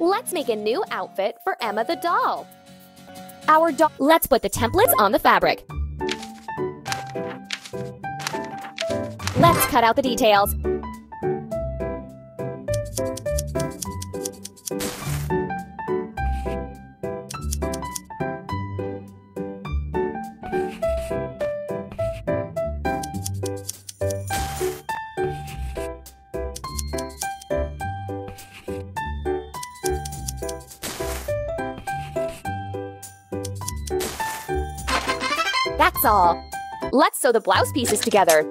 Let's make a new outfit for Emma the doll. Our doll. Let's put the templates on the fabric. Let's cut out the details. That's all. Let's sew the blouse pieces together.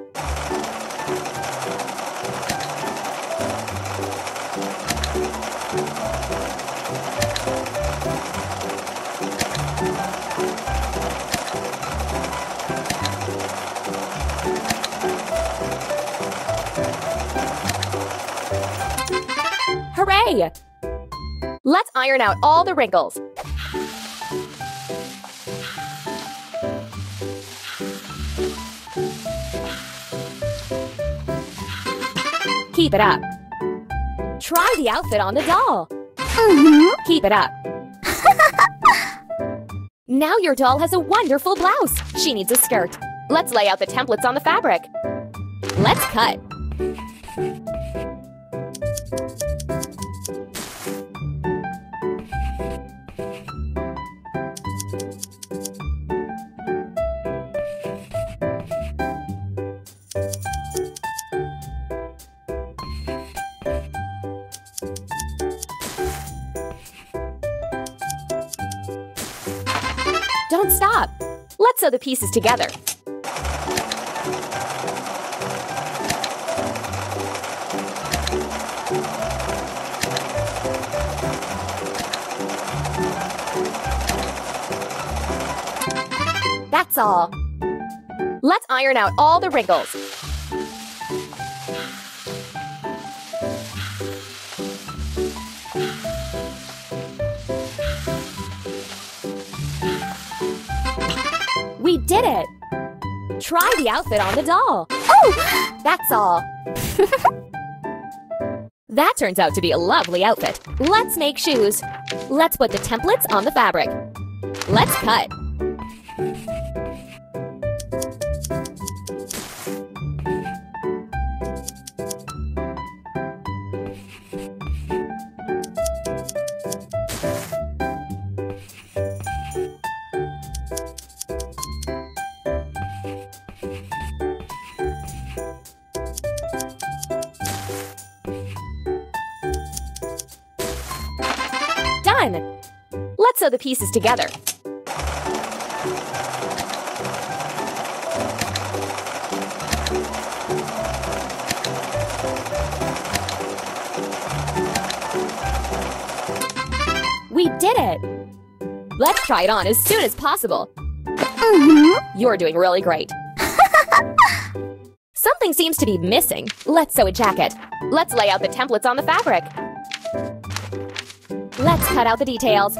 Hooray! Let's iron out all the wrinkles. Keep it up. Try the outfit on the doll. Uh-huh. Keep it up. now your doll has a wonderful blouse. She needs a skirt. Let's lay out the templates on the fabric. Let's cut. Let's sew the pieces together. That's all. Let's iron out all the wrinkles. Did it! Try the outfit on the doll. Oh! That's all. that turns out to be a lovely outfit. Let's make shoes. Let's put the templates on the fabric. Let's cut. Let's sew the pieces together. We did it! Let's try it on as soon as possible. Mm-hmm. You're doing really great. Something seems to be missing. Let's sew a jacket. Let's lay out the templates on the fabric. Let's cut out the details.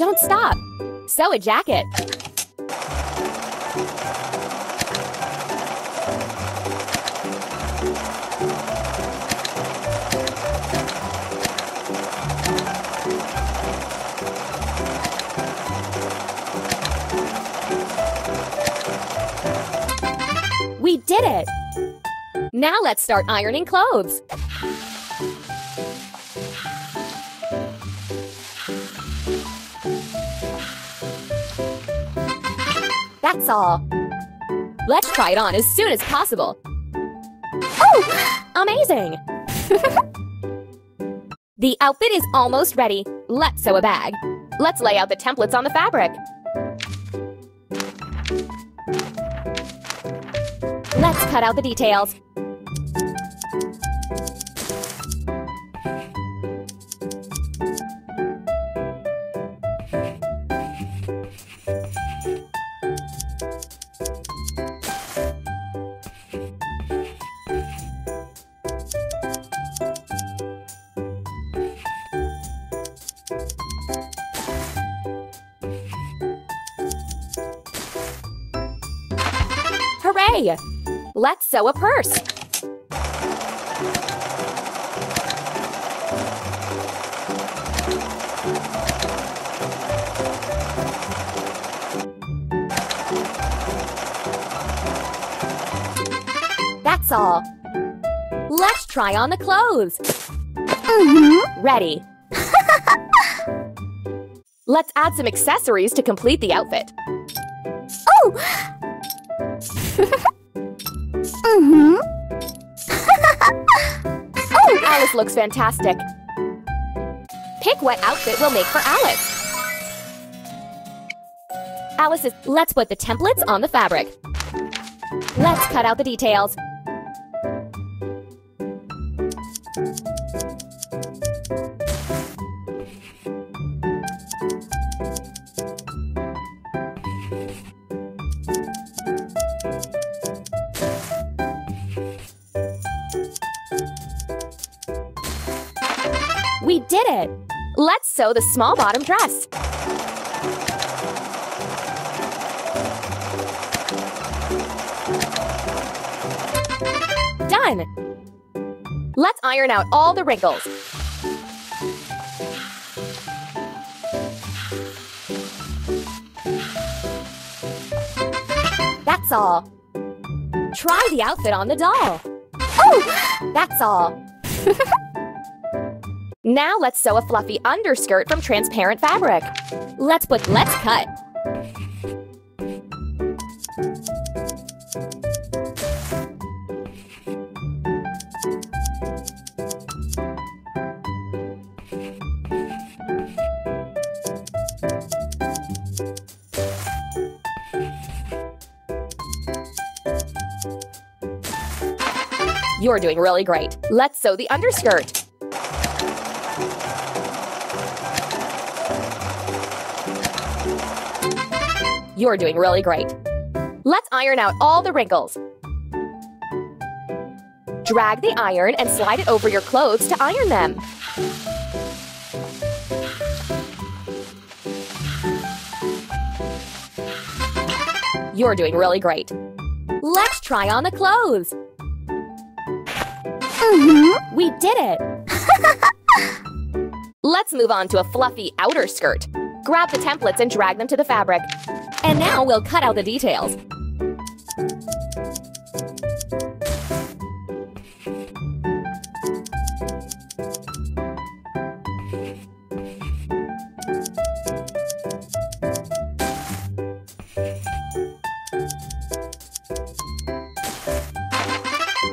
Don't stop. Sew a jacket. We did it! Now let's start ironing clothes. That's all. Let's try it on as soon as possible. Oh, amazing! the outfit is almost ready. Let's sew a bag. Let's lay out the templates on the fabric. Let's cut out the details. Hooray! Let's sew a purse. That's all. Let's try on the clothes. Mm-hmm. Ready. Let's add some accessories to complete the outfit. Oh! Mm-hmm. Oh, Alice looks fantastic. Pick what outfit we'll make for Alice. Alice is, let's put the templates on the fabric. Let's cut out the details. Let's sew the small bottom dress. Done! Let's iron out all the wrinkles. That's all. Try the outfit on the doll. Oh, that's all. Now let's sew a fluffy underskirt from transparent fabric. Let's put, let's cut. You're doing really great. Let's sew the underskirt. You're doing really great. Let's iron out all the wrinkles. Drag the iron and slide it over your clothes to iron them. You're doing really great. Let's try on the clothes. Mm-hmm. We did it! Let's move on to a fluffy outer skirt. Grab the templates and drag them to the fabric. And now we'll cut out the details.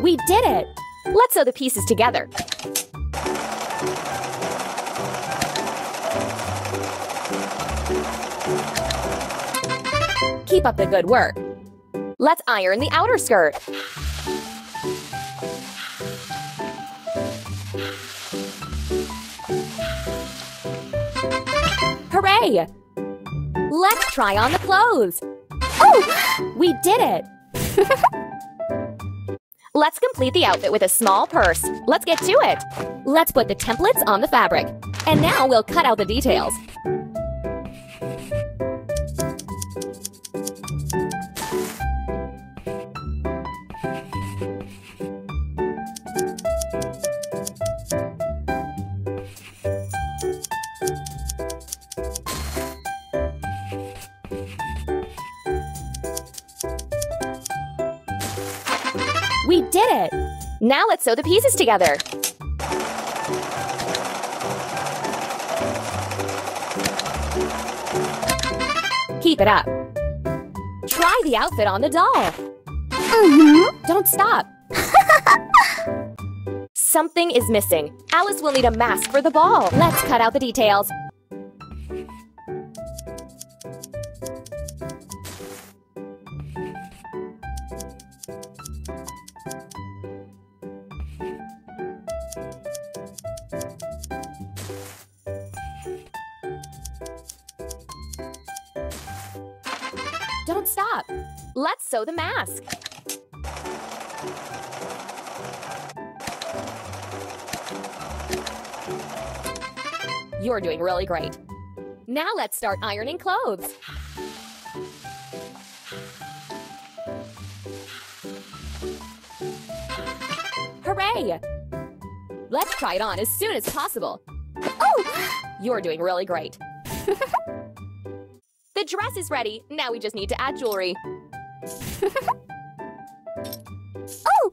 We did it! Let's sew the pieces together. Keep up the good work. Let's iron the outer skirt. Hooray! Let's try on the clothes. Oh, we did it! Let's complete the outfit with a small purse. Let's get to it. Let's put the templates on the fabric. And now we'll cut out the details. Did it! Now let's sew the pieces together. Keep it up. Try the outfit on the doll. Mm-hmm. Don't stop. Something is missing. Alice will need a mask for the ball. Let's cut out the details. Let's sew the mask. You're doing really great. Now let's start ironing clothes. Hooray! Let's try it on as soon as possible. Oh! You're doing really great. the dress is ready. Now we just need to add jewelry. Oh!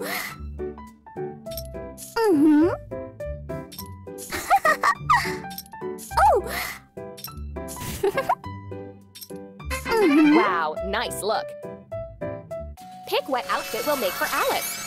Mm-hmm. oh! mm-hmm. Wow, nice look. Pick what outfit we'll make for Alice.